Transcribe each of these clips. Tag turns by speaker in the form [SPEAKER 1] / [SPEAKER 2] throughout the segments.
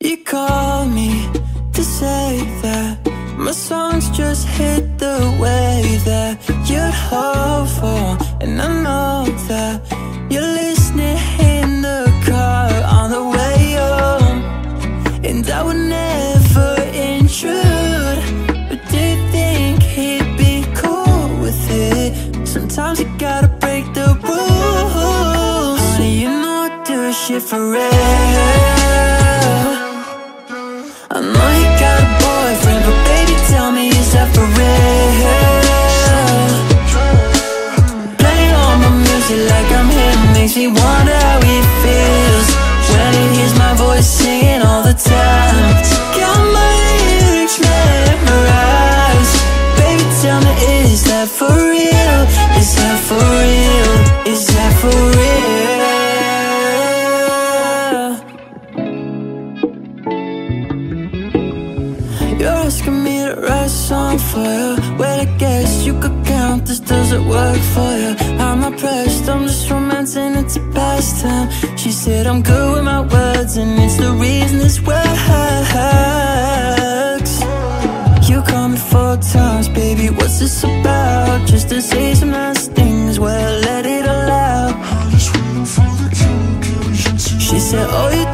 [SPEAKER 1] You called me to say that my songs just hit the way that you'd hope for, and I know that you're listening in the car on the way home, and I would never intrude. But do you think he'd be cool with it? Sometimes you gotta break the rules. Honey, you know I do shit for real. Makes wonder how he feels when he hears my voice singing all the time. Got my lyrics memorized. Baby, tell me, is that for real? Is that for real? Is that for real? You're asking me to write a song for you Well, I guess you could count this doesn't work for you pastime She said I'm good with my words and it's the reason this works. You call me four times, baby, what's this about? Just to say some nice things, well, let it all out. She said, oh, you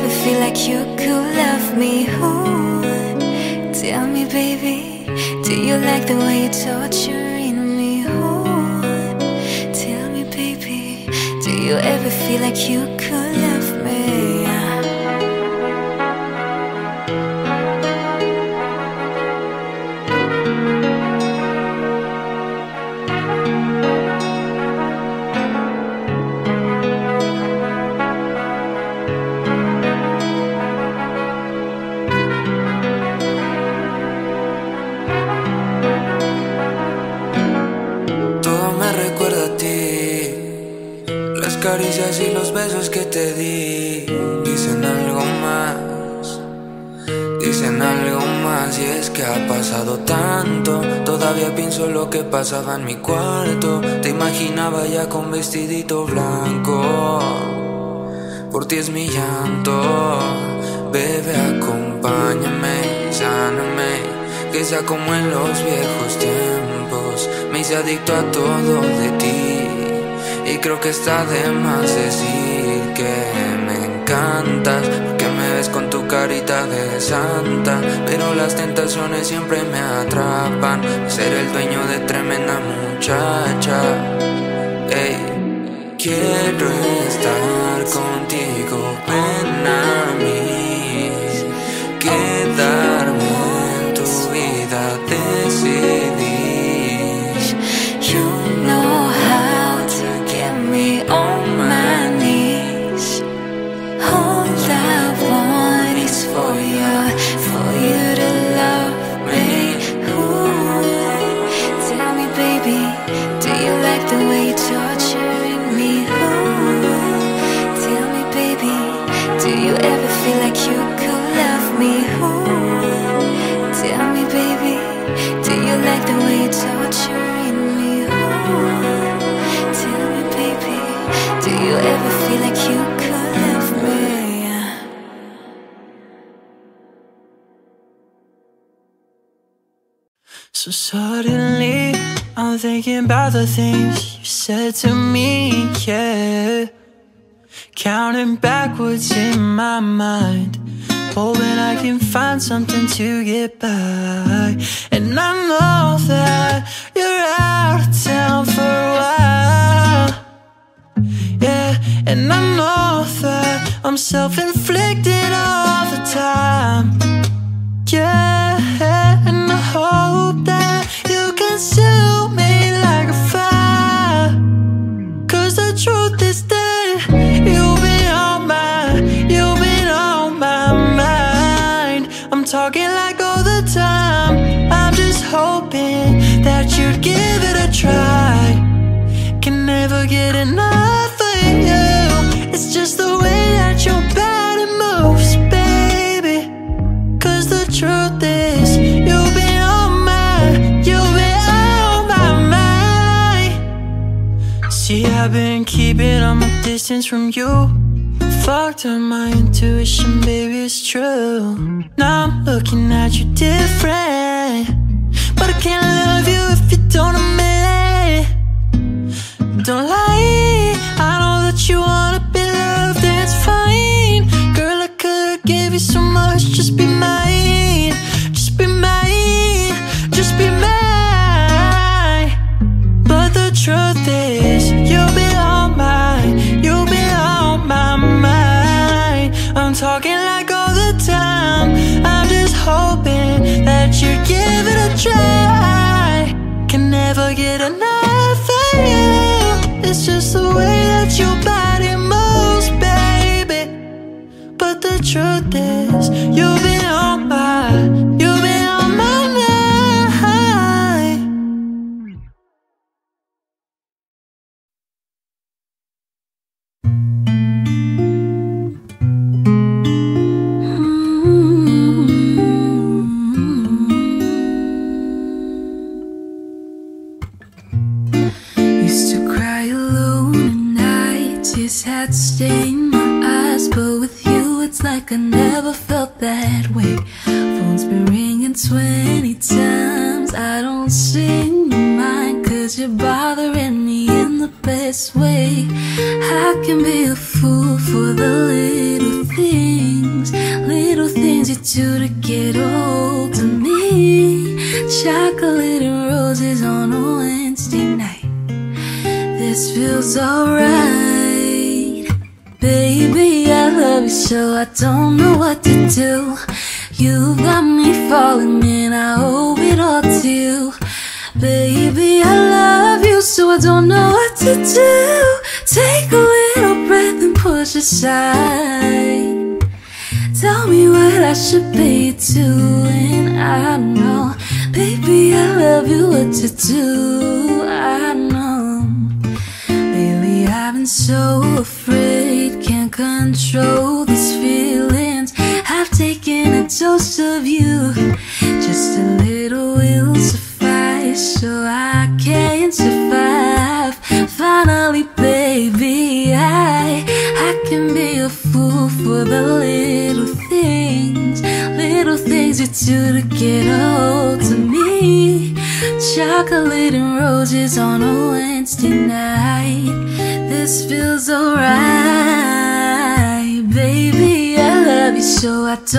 [SPEAKER 2] ever feel like you could love me? Ooh, tell me, baby, do you like the way you're torturing me? Ooh, tell me, baby, do you ever feel like you could
[SPEAKER 3] y los besos que te di dicen algo más. Dicen algo más y es que ha pasado tanto. Todavía pienso lo que pasaba en mi cuarto. Te imaginaba ya con vestidito blanco. Por ti es mi llanto. Bebe, acompáñame, sáname. Que sea como en los viejos tiempos. Me hice adicto a todo de ti. Y creo que está de más decir que me encantas con tu carita de santa, pero las tentaciones siempre me atrapan. Ser el dueño de tremenda muchacha. Ey, quiero estar contigo, ven a mí, quedarme en tu vida, decidir.
[SPEAKER 1] Thinking about the things you said to me, yeah. Counting backwards in my mind, hoping I can find something to get by. And I know that you're out of town for a while, yeah. And I know that I'm self inflicted all the time, yeah. And I hope that you consume me Get enough of you. It's just the way that your body moves, baby. Cause the truth is you've been on my, you've been on my mind. See I've been keeping on my distance from you. Fucked up my intuition, baby, it's true. Now I'm looking at you different. But I can't love you if you don't admit it Don't lie, I know that you wanna be loved, it's fine. Girl, I could've gave you so much, just be mine. Just be mine, just be mine. But the truth is, you'll be on mine. You'll be on my mind. I'm talking like all the time. I'm just hoping that you'd give it a try. Can never get enough. you It's just the way that your body moves, baby. But the truth is, you've been on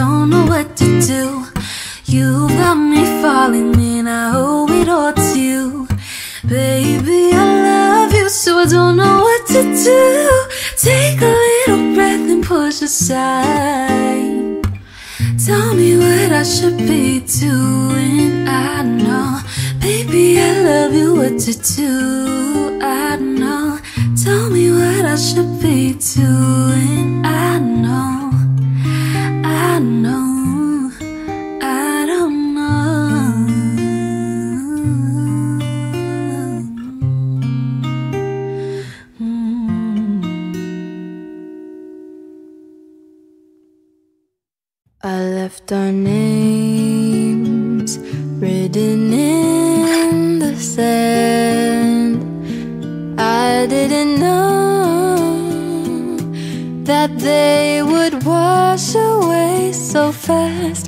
[SPEAKER 4] don't know what to do. You've got me falling and I owe it all to you. Baby, I love you so I don't know what to do. Take a little breath and push aside. Tell me what I should be doing, I know. Baby, I love you, what to do, I know.
[SPEAKER 5] Tell me what I should be doing, I know know, I don't know.
[SPEAKER 6] I left our names written in the sand. I didn't know that they would wash away so fast.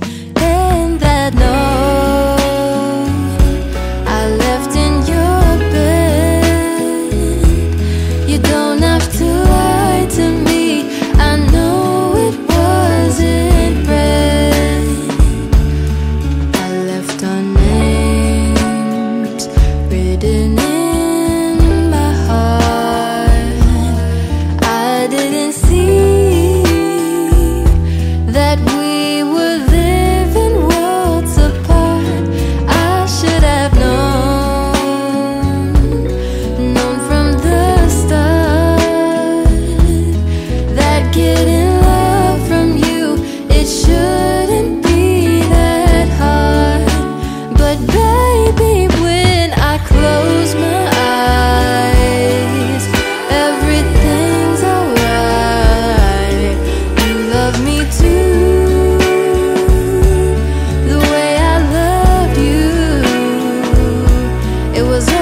[SPEAKER 6] It was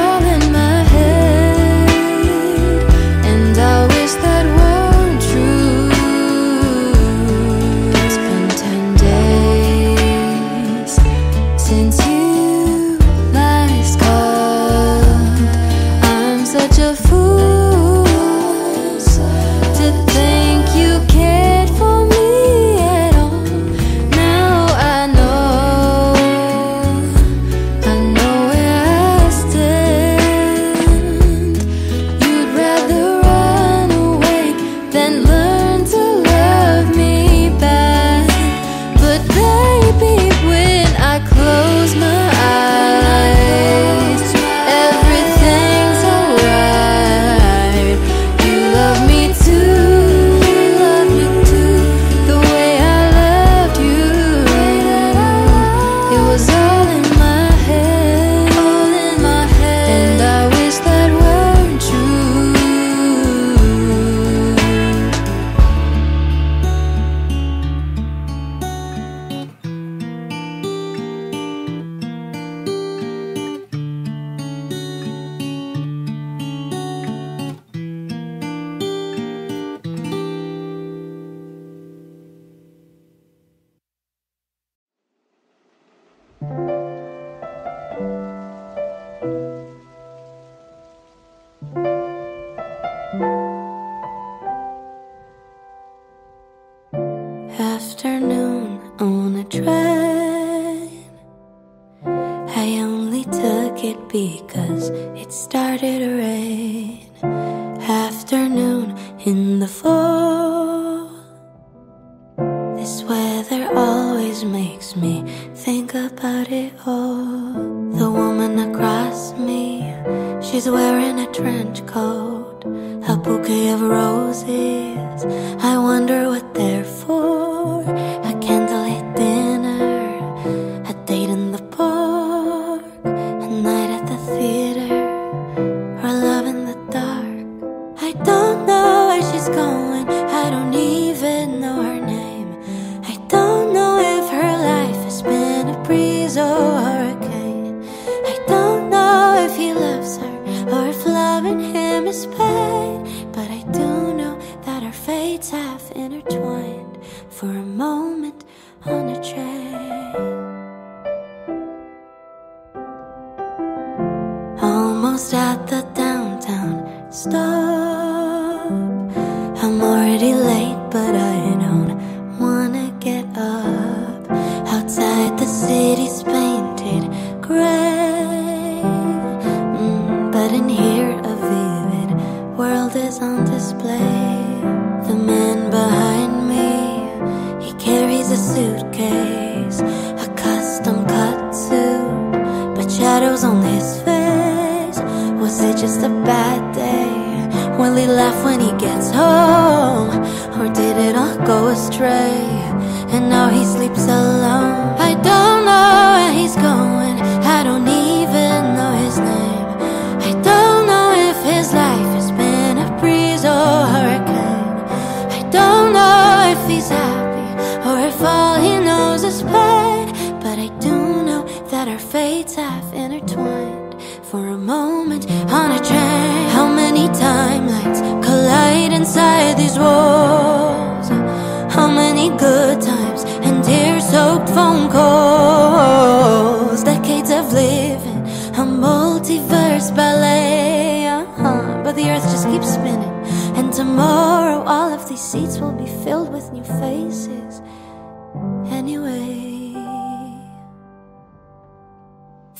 [SPEAKER 6] is. I wonder what
[SPEAKER 1] there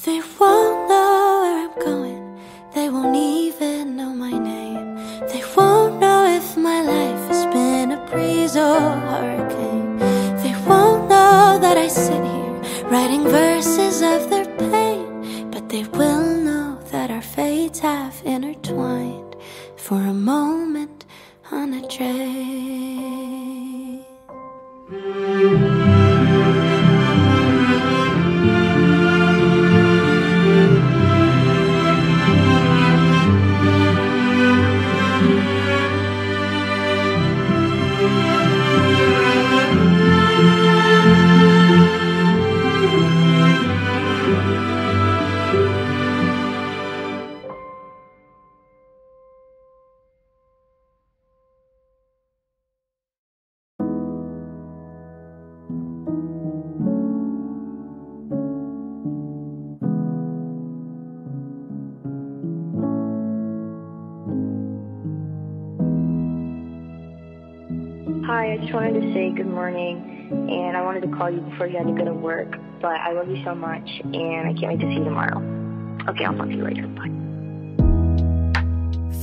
[SPEAKER 1] they won't
[SPEAKER 7] work, but I love you so much, and I can't wait to see you tomorrow. Okay, I'll talk to you later. Bye.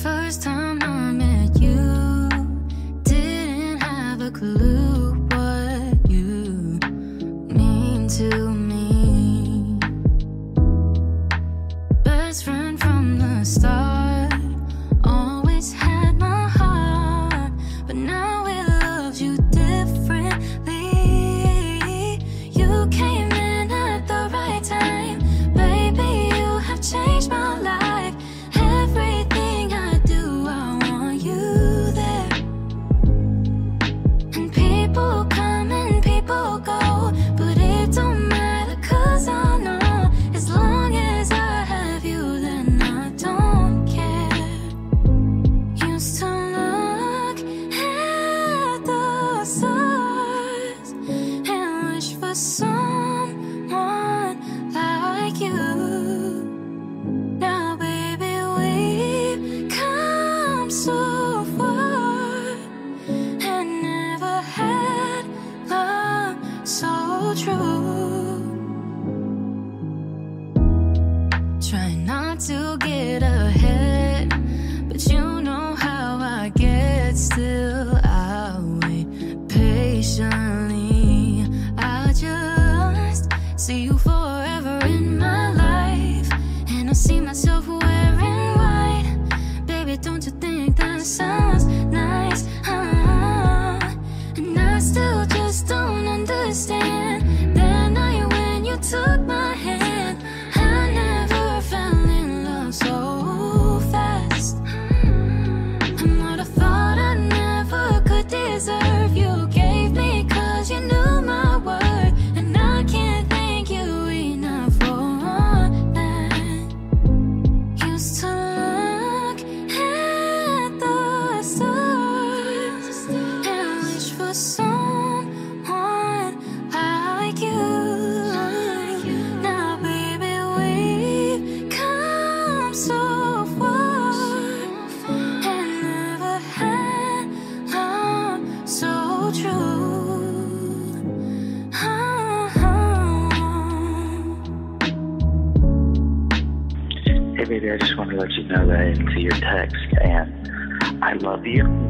[SPEAKER 6] First time I met you, didn't have a clue.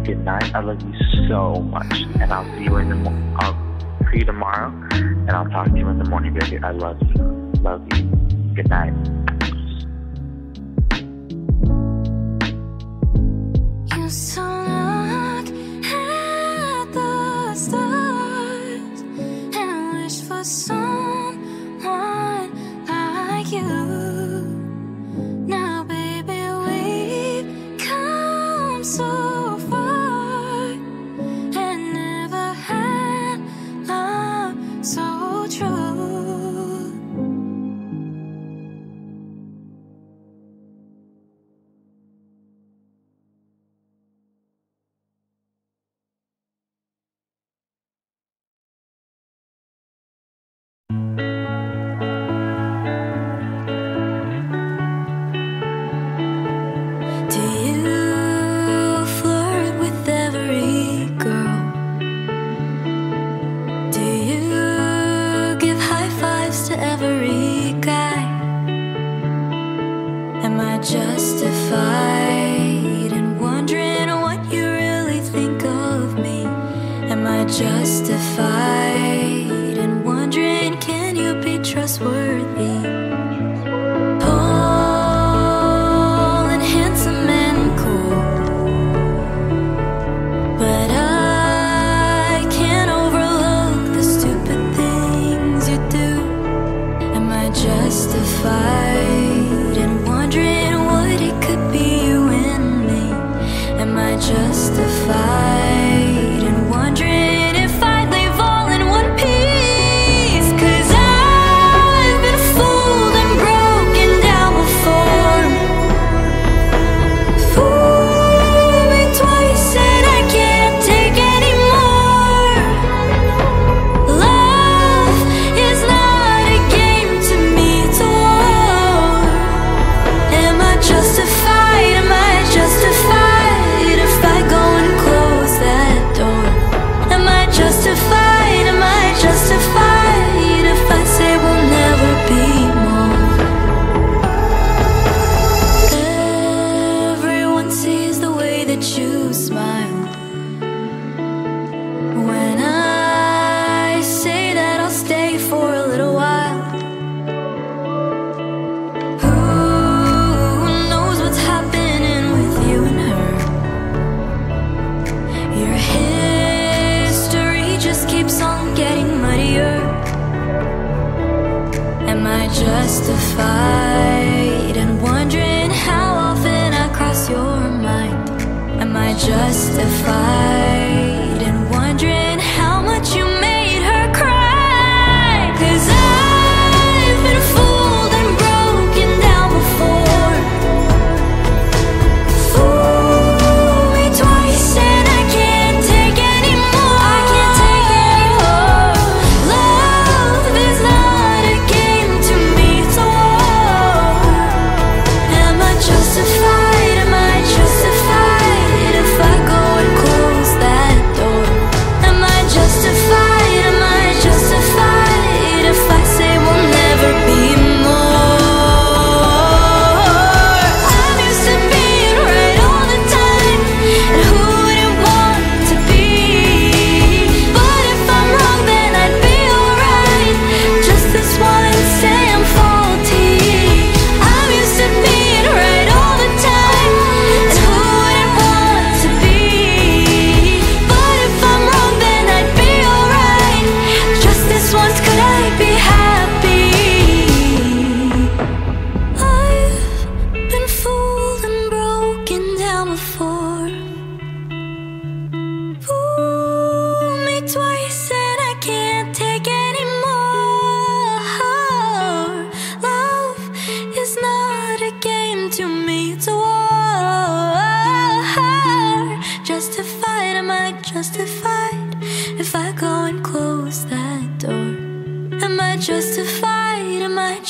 [SPEAKER 2] Good night. I love you so much. And I'll see you in the morning. I'll see you tomorrow. And I'll talk to you in the morning, baby. I love you. Love you. Good night.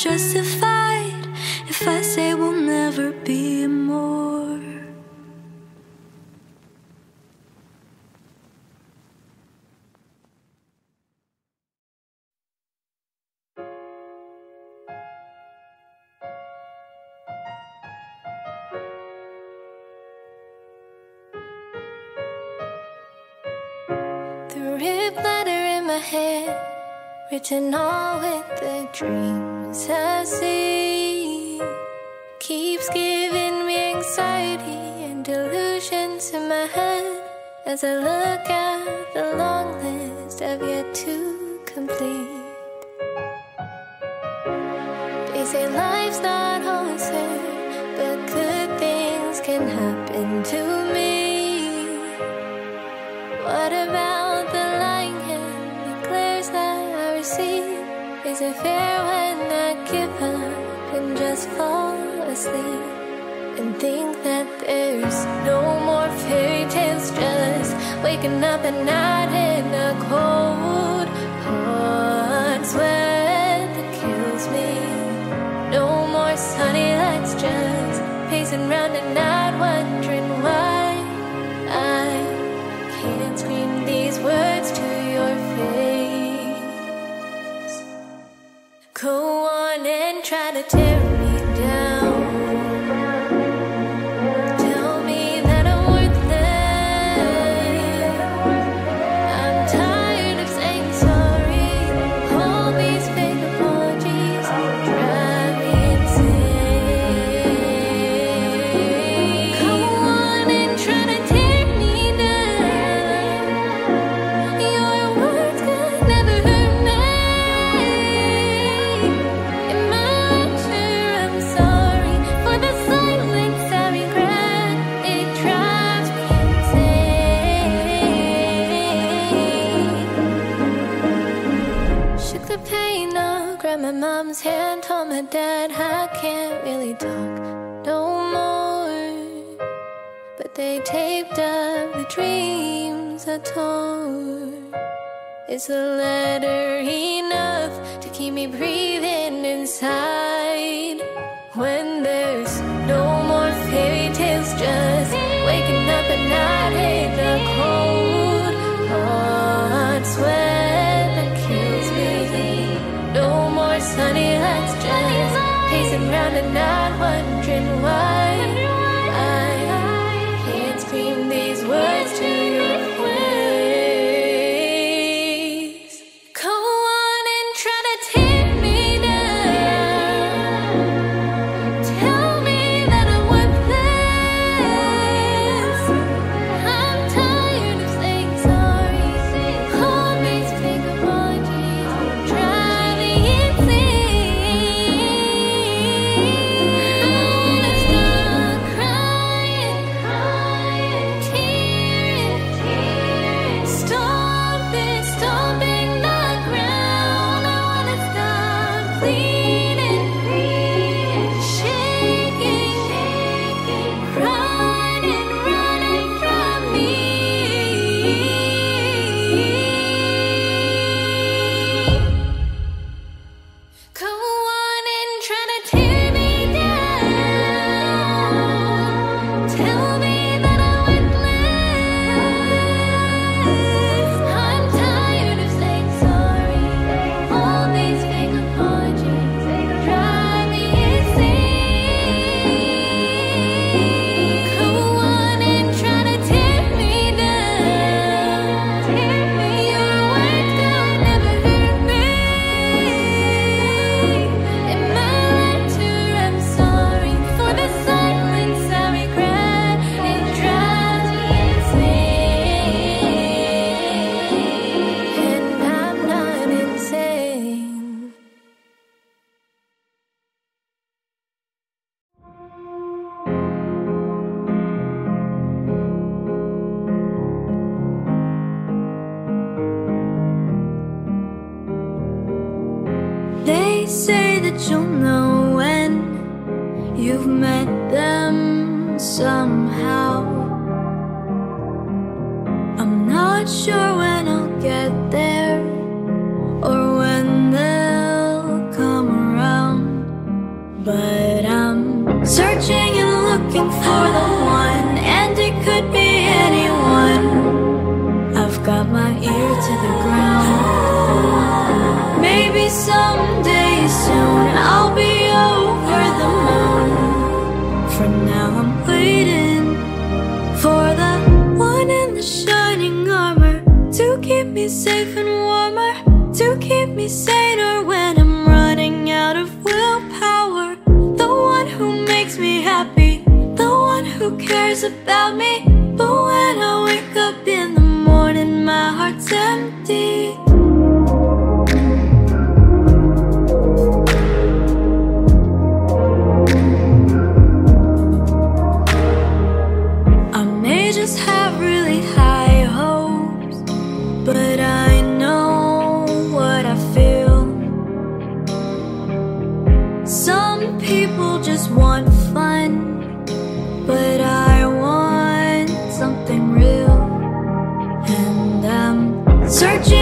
[SPEAKER 8] justified if I say we'll never be more. The
[SPEAKER 6] red letter in my head, written all in dreams I see. Keeps giving me anxiety and delusions in my head as I look at the long If it fair when I give up and just fall asleep and think that there's no more fairy tales? Just waking up at night in a cold
[SPEAKER 2] searching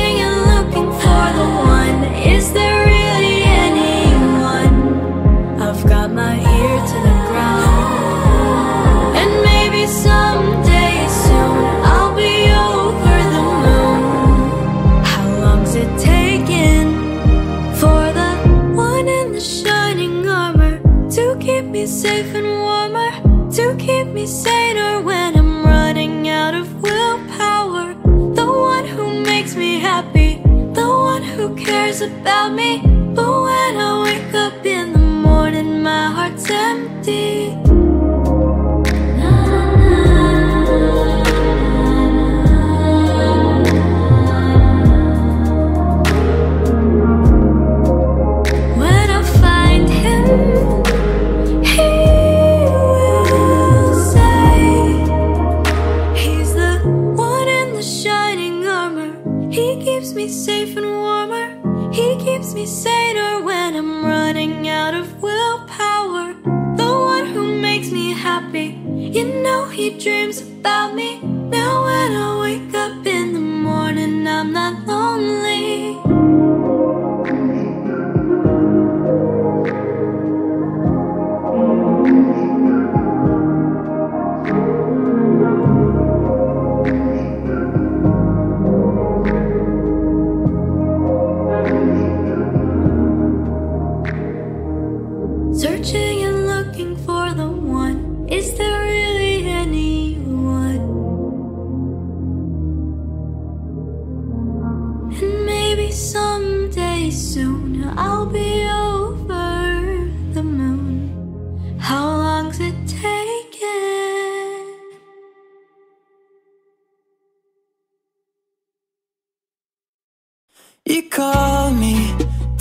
[SPEAKER 1] call me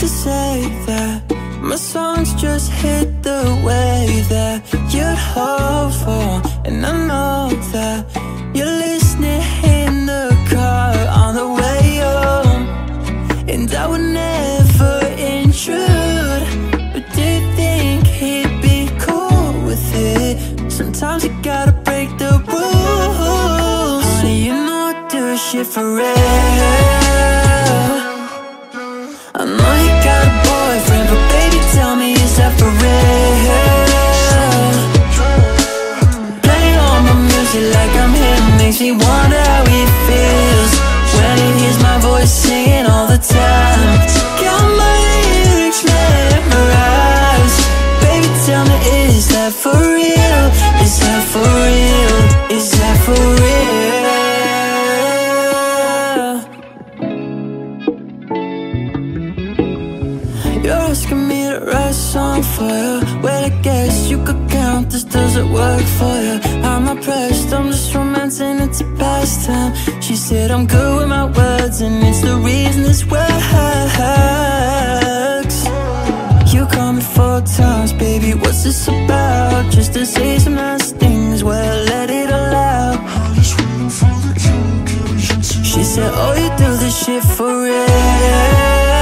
[SPEAKER 1] to say that my songs just hit the way that you'd hope for. And I know that you're listening in the car on the way home. And I would never intrude But do you think he'd be cool with it? Sometimes you gotta break the rules. Honey, you know I do shit for real I'm good with my words And it's the reason this works You call me four times, baby, what's this about? Just to say some nice things, well, let it all out. She said, oh, you do this shit for real.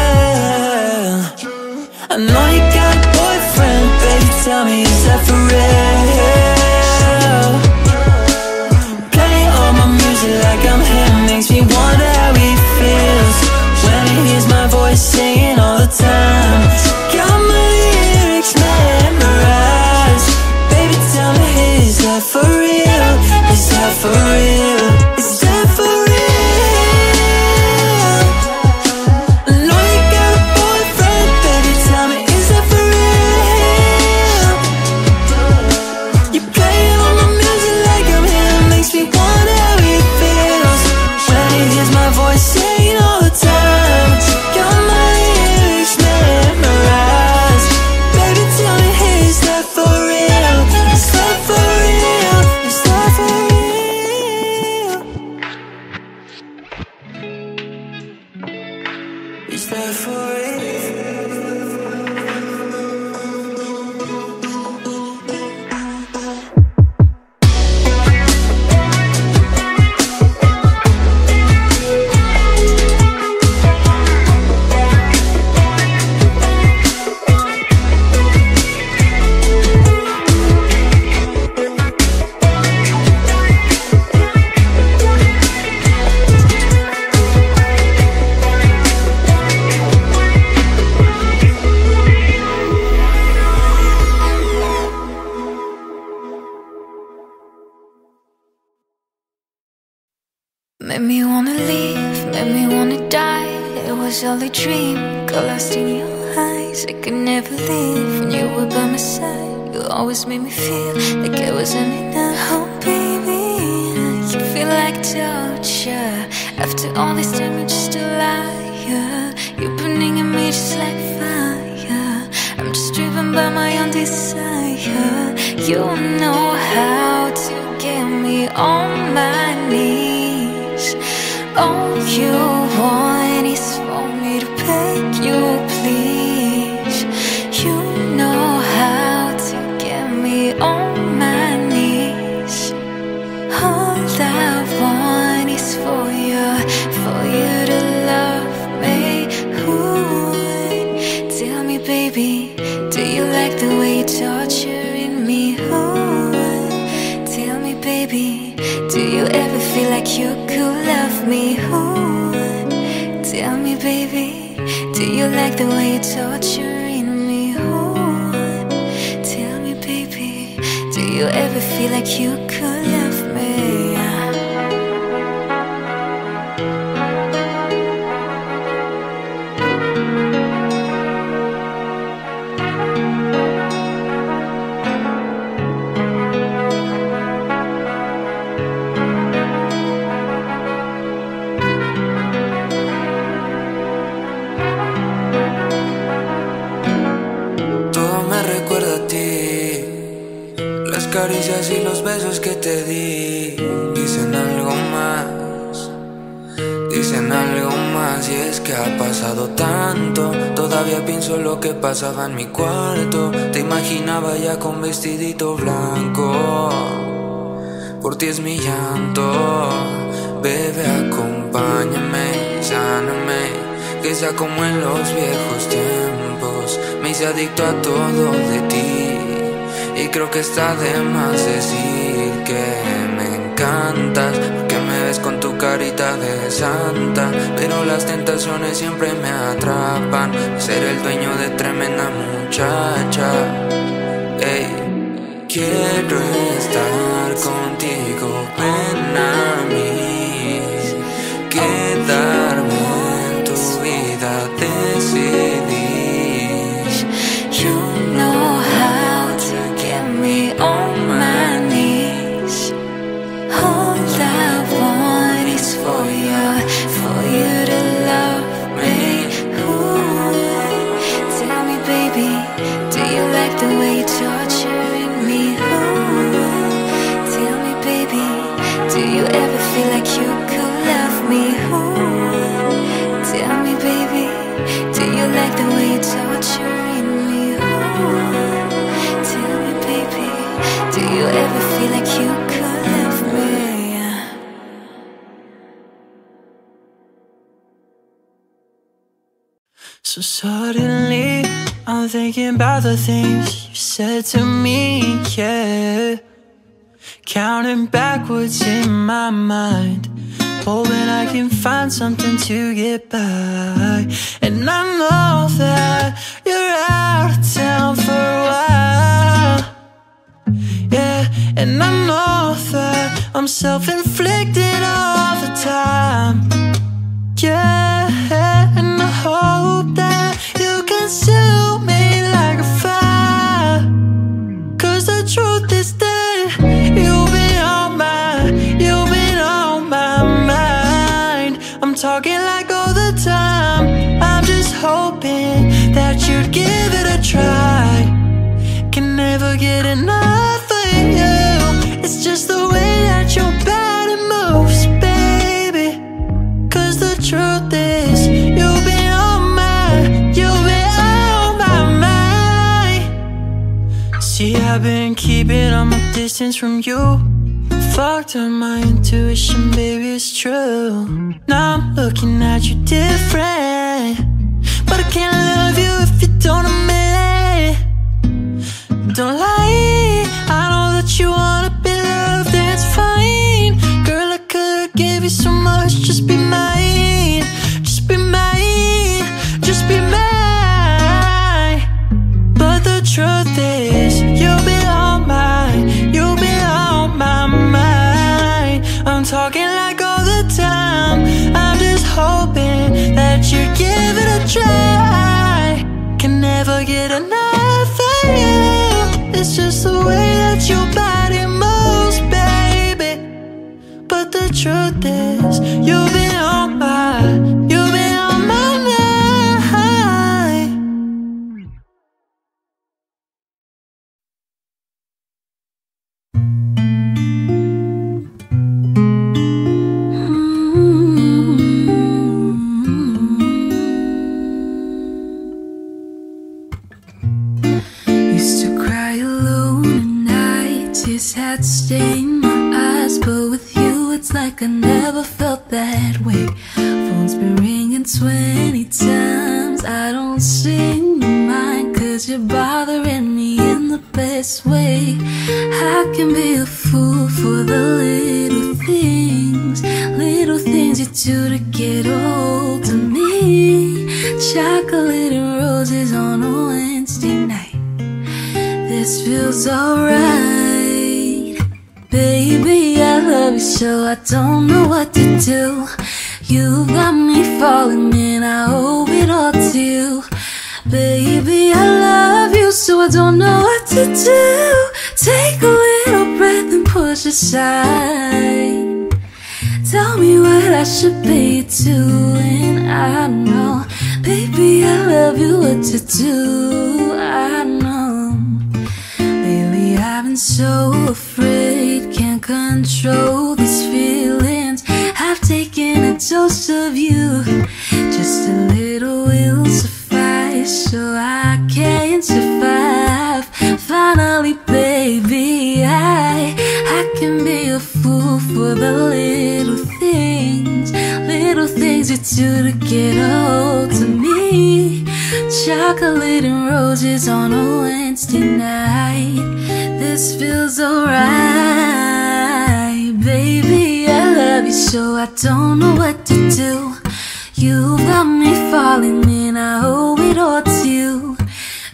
[SPEAKER 1] You
[SPEAKER 2] love me? Ooh, tell me, baby, do you like the way you're torturing me? Ooh, tell me, baby, do you ever feel like you could love
[SPEAKER 3] caricias y los besos que te di dicen algo más. Dicen algo más y es que ha pasado tanto. Todavía pienso lo que pasaba en mi cuarto. Te imaginaba ya con vestidito blanco. Por ti es mi llanto. Bebé, acompáñame, sáname. Que sea como en los viejos tiempos. Me hice adicto a todo de ti. Creo que está de más decir que me encantas. Porque me ves con tu carita de santa. Pero las tentaciones siempre me atrapan. Ser el dueño de tremenda muchacha. Ey, quiero estar contigo, ven a mí. Quedarme en tu vida decidí.
[SPEAKER 1] So suddenly, I'm thinking about the things you said to me, yeah. Counting backwards in my mind, hoping I can find something to get by. And I know that you're out of town for a while, yeah. And I know that I'm self inflicted all the time. Yeah, and I hope that me like a the truth is that you've been on my, you've been on my mind. I'm talking like all the time. I'm just hoping that you'd give it a try. Can never get enough of you. It's just the way that your I've been keeping on my distance from you. Fucked up my intuition, baby, it's true. Now I'm looking at you different. But I can't love you if you don't admit it. Don't lie, I know that you wanna try. Can never get enough of you. It's just the way that your body moves, baby. But the truth is,
[SPEAKER 6] you do. You've got me falling and I owe it all to you.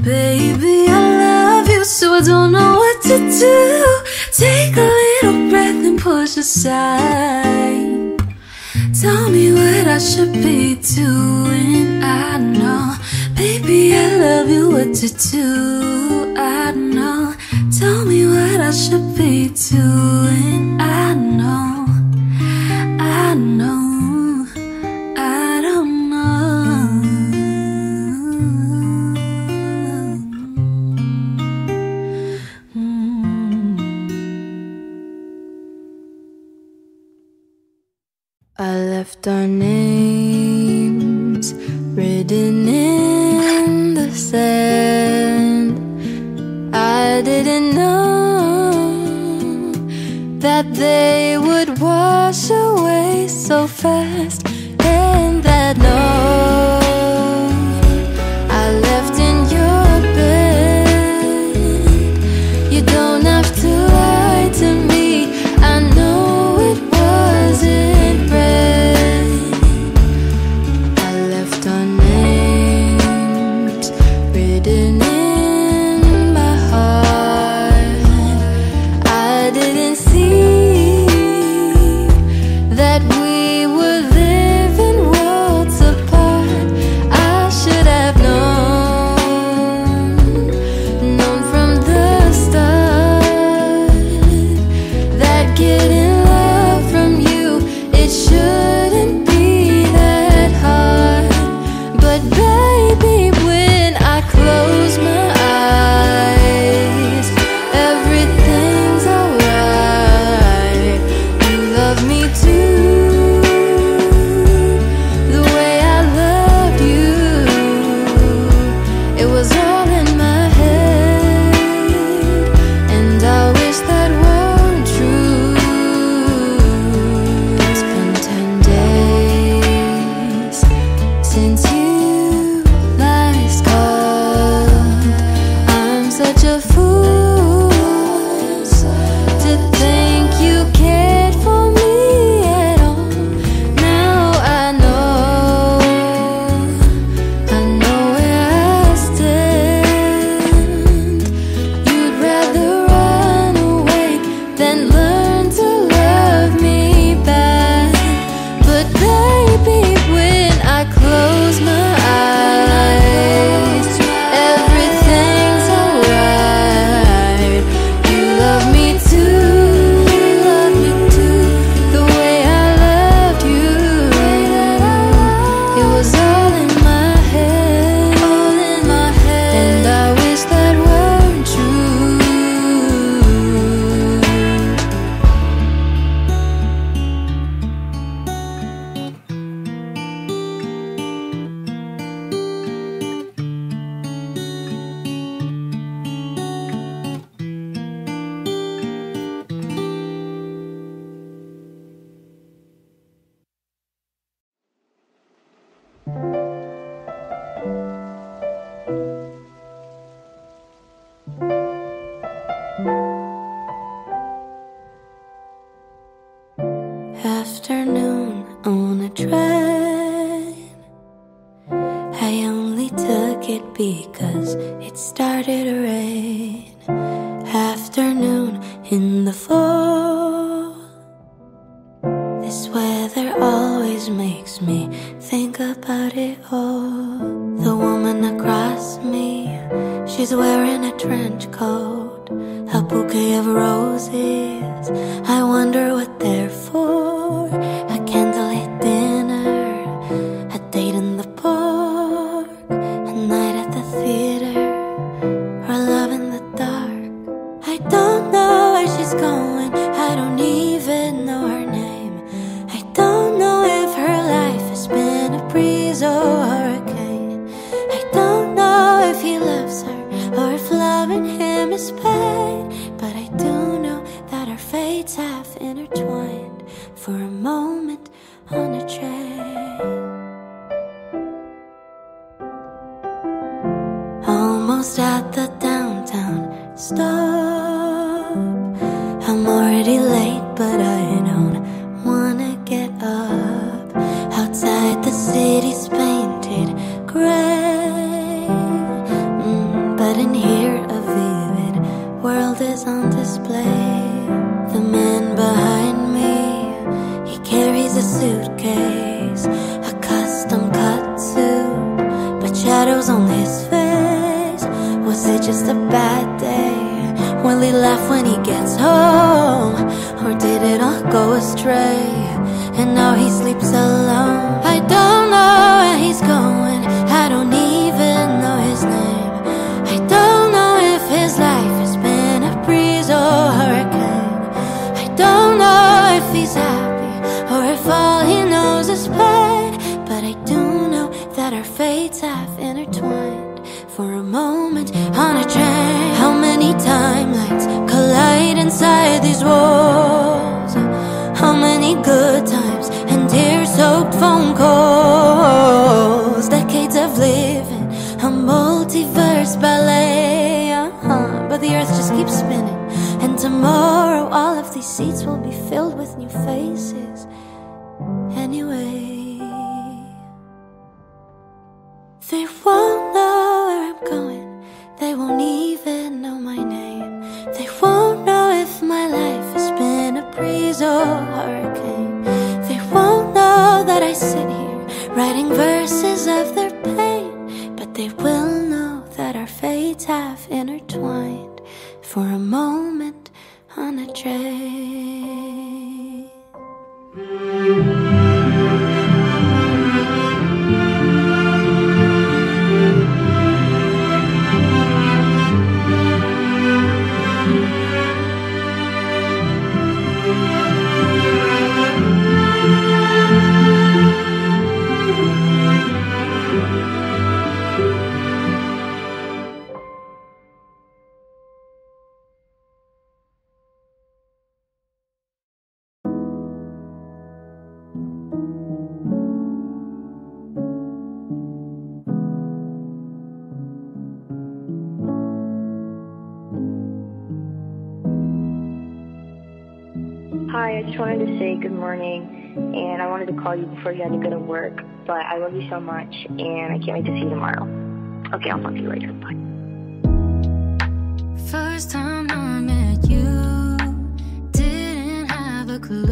[SPEAKER 6] Baby, I love you so I don't know what to do. Take a little breath and push aside. Tell me what I should be doing I know. Baby, I love you, what to do I know. Tell me what I should be doing I know. I know.
[SPEAKER 9] left our names written in the sand. I didn't know that they would wash away so fast, and that no. in my I
[SPEAKER 2] wonder They. for
[SPEAKER 7] you had to go to work, but I love you so much, and I can't wait to see you tomorrow. Okay, I'll talk to you later. Bye.
[SPEAKER 6] First time I met you, didn't have a clue.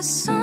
[SPEAKER 10] And
[SPEAKER 2] wish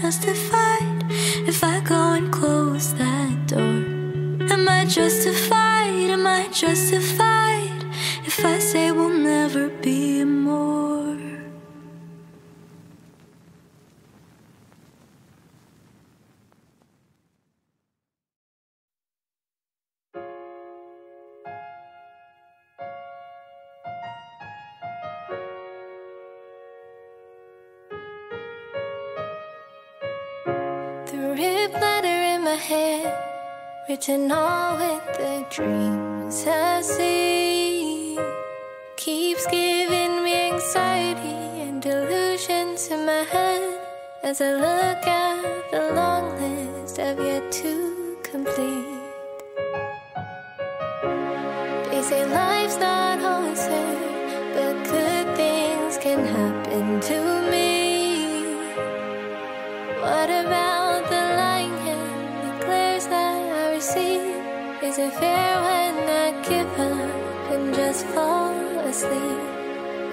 [SPEAKER 2] justified if I go and close that door? Am I justified? Am I justified? To
[SPEAKER 6] know with the dreams I see. Keeps giving me anxiety and delusions in my head. As I look at the long list I've yet to complete. They say life's not always fair But good things can happen too is it fair when I give up and just fall asleep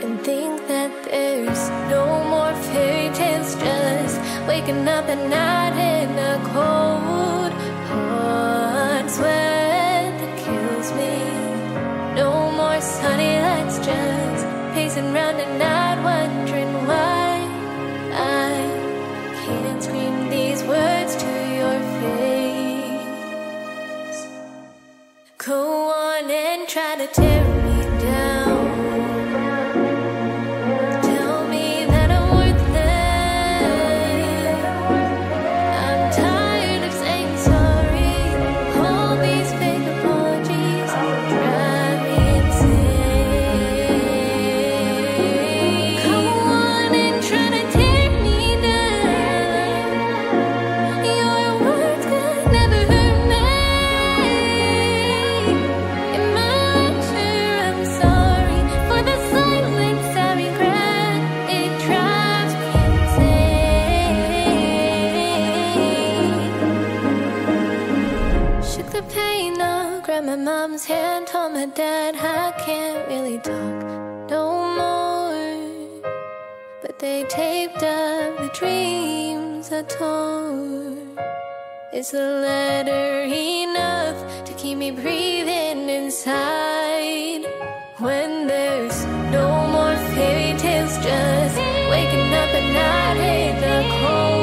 [SPEAKER 6] and think that there's no more fairy tales? Just waking up at night in a cold, hard sweat that kills me. No more sunny lights, just pacing round at night. trying to tear guitar is a letter enough to keep me breathing inside when there's no more fairy tales, just waking up at night, in the
[SPEAKER 2] cold.